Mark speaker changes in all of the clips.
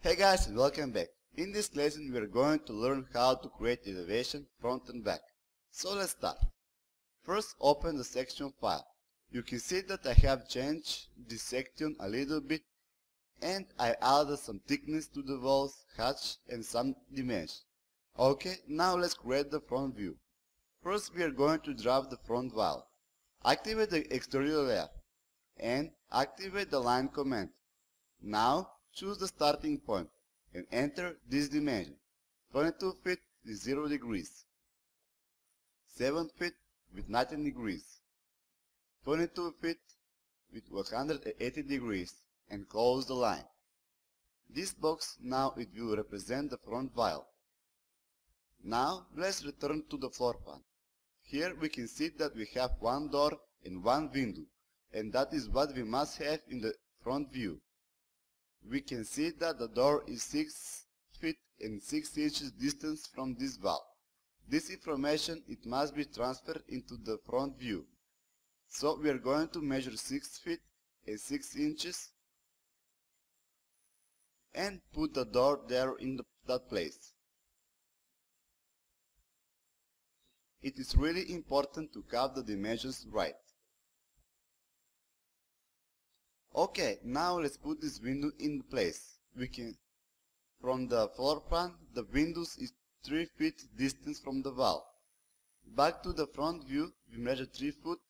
Speaker 1: Hey guys and welcome back. In this lesson we are going to learn how to create elevation front and back. So let's start. First open the section file. You can see that I have changed this section a little bit and I added some thickness to the walls, hatch and some dimensions. Okay, now let's create the front view. First we are going to drop the front wall. Activate the exterior layer and activate the line command. Now choose the starting point and enter this dimension. 22 feet is 0 degrees. 7 feet with 19 degrees. 22 feet with 180 degrees and close the line. This box now it will represent the front wall. Now let's return to the floor plan. Here we can see that we have one door and one window and that is what we must have in the front view. We can see that the door is 6 feet and 6 inches distance from this wall. This information it must be transferred into the front view. So we are going to measure 6 feet and 6 inches and put the door there in the, that place. It is really important to have the dimensions right. Okay, now let's put this window in place. We can, from the floor plan, the windows is 3 feet distance from the wall. Back to the front view, we measure 3 foot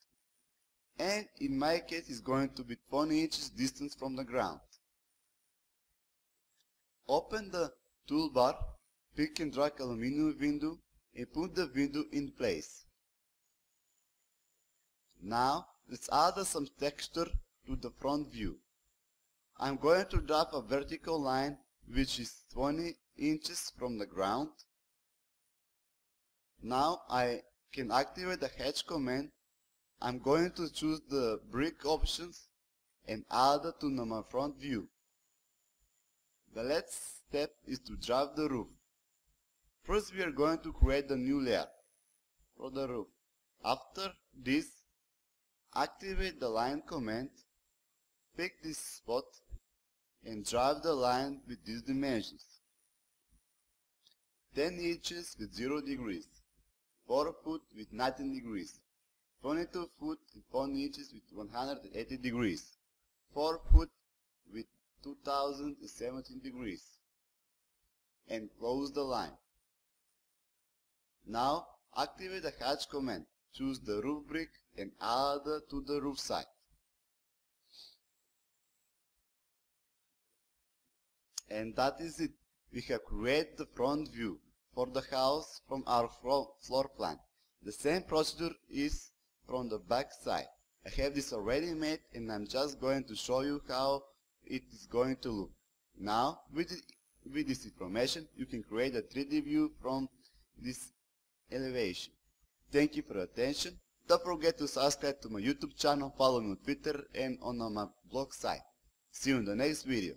Speaker 1: and in my case is going to be 20 inches distance from the ground. Open the toolbar, pick and drag aluminum window and put the window in place. Now let's add some texture to the front view. I'm going to drop a vertical line which is 20 inches from the ground. Now I can activate the hatch command. I'm going to choose the brick options and add it to my front view. The last step is to drop the roof. First we are going to create a new layer for the roof. After this, activate the line command Pick this spot and drive the line with these dimensions. 10 inches with 0 degrees, 4 foot with 19 degrees, 22 foot and 4 inches with 180 degrees, 4 foot with 2017 degrees, and close the line. Now activate the hatch command, choose the roof brick and add it to the roof side. And that is it. We have created the front view for the house from our floor plan. The same procedure is from the back side. I have this already made and I'm just going to show you how it is going to look. Now, with, with this information, you can create a 3D view from this elevation. Thank you for your attention. Don't forget to subscribe to my YouTube channel, follow me on Twitter and on my blog site. See you in the next video.